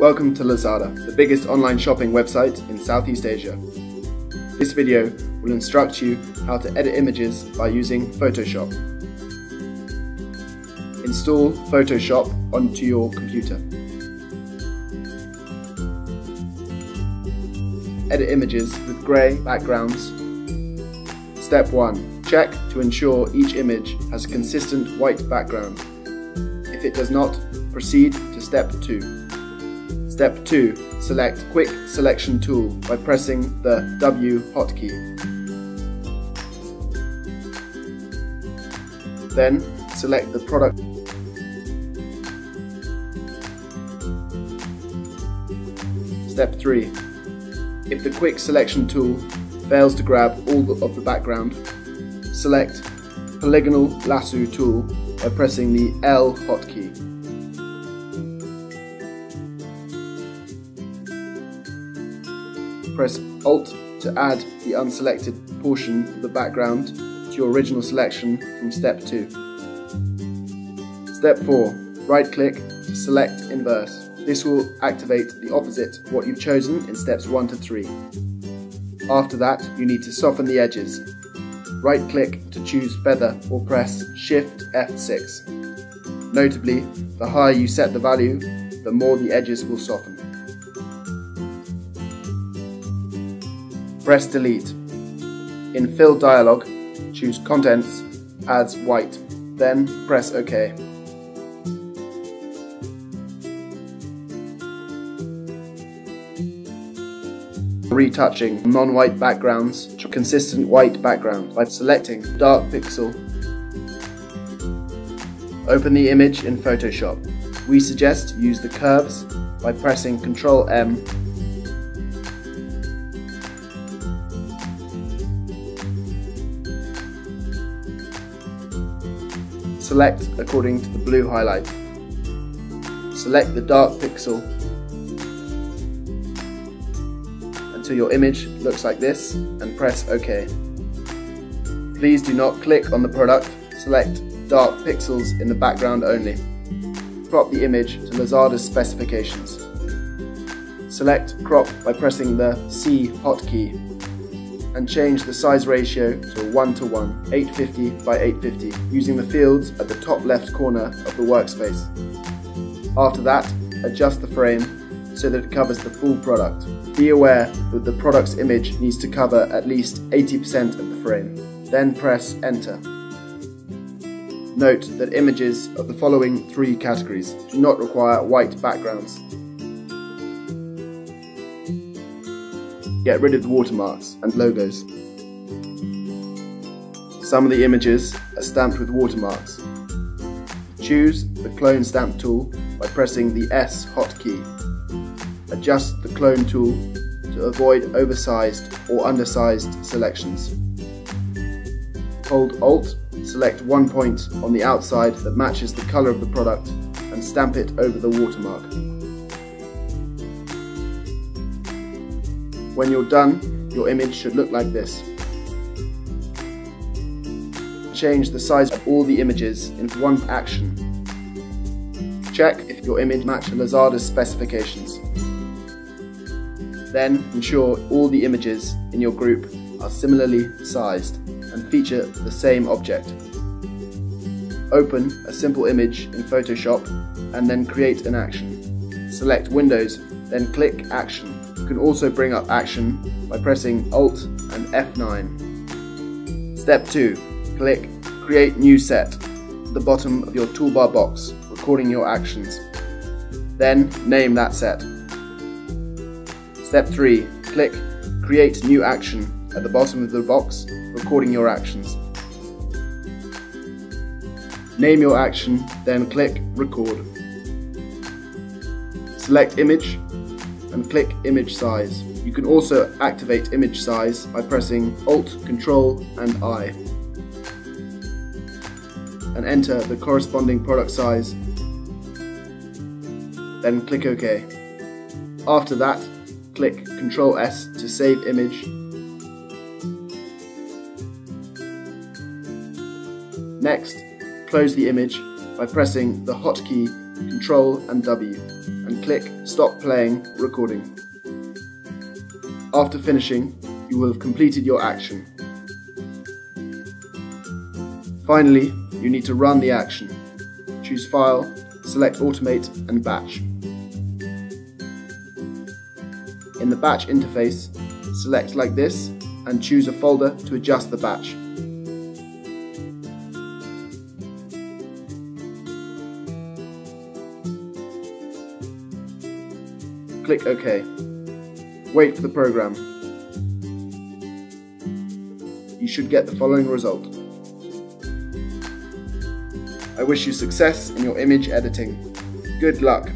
Welcome to Lazada, the biggest online shopping website in Southeast Asia. This video will instruct you how to edit images by using Photoshop. Install Photoshop onto your computer. Edit images with grey backgrounds. Step 1. Check to ensure each image has a consistent white background. If it does not, proceed to step 2. Step 2. Select Quick Selection Tool by pressing the W hotkey. Then select the product Step 3. If the Quick Selection tool fails to grab all of the background, select Polygonal Lasso tool by pressing the L hotkey. Press Alt to add the unselected portion of the background to your original selection from step 2. Step 4. Right click to select inverse. This will activate the opposite of what you've chosen in steps 1 to 3. After that, you need to soften the edges. Right click to choose feather or press Shift F6. Notably, the higher you set the value, the more the edges will soften. Press delete. In fill dialog, choose contents as white, then press OK. Retouching non-white backgrounds to consistent white background by selecting dark pixel. Open the image in Photoshop. We suggest use the curves by pressing Ctrl M Select according to the blue highlight. Select the dark pixel until your image looks like this and press OK. Please do not click on the product, select dark pixels in the background only. Crop the image to Lazada's specifications. Select crop by pressing the C hotkey and change the size ratio to 1 to 1, 850 by 850, using the fields at the top left corner of the workspace. After that, adjust the frame so that it covers the full product. Be aware that the product's image needs to cover at least 80% of the frame. Then press enter. Note that images of the following three categories do not require white backgrounds. Get rid of the watermarks and logos. Some of the images are stamped with watermarks. Choose the clone stamp tool by pressing the S hotkey. Adjust the clone tool to avoid oversized or undersized selections. Hold Alt, select one point on the outside that matches the colour of the product and stamp it over the watermark. When you're done, your image should look like this. Change the size of all the images in one action. Check if your image matches Lazada's specifications. Then ensure all the images in your group are similarly sized and feature the same object. Open a simple image in Photoshop and then create an action. Select Windows, then click Action You can also bring up action by pressing Alt and F9. Step 2. Click Create New Set at the bottom of your toolbar box, recording your actions. Then name that set. Step 3. Click Create New Action at the bottom of the box, recording your actions. Name your action, then click Record. Select Image and click image size. You can also activate image size by pressing Alt, Control and I and enter the corresponding product size then click OK. After that, click Ctrl S to save image. Next, close the image by pressing the hotkey Ctrl and W and click Stop Playing Recording. After finishing, you will have completed your action. Finally, you need to run the action. Choose File, select Automate and Batch. In the Batch interface, select like this and choose a folder to adjust the batch. Click OK. Wait for the program. You should get the following result. I wish you success in your image editing. Good luck!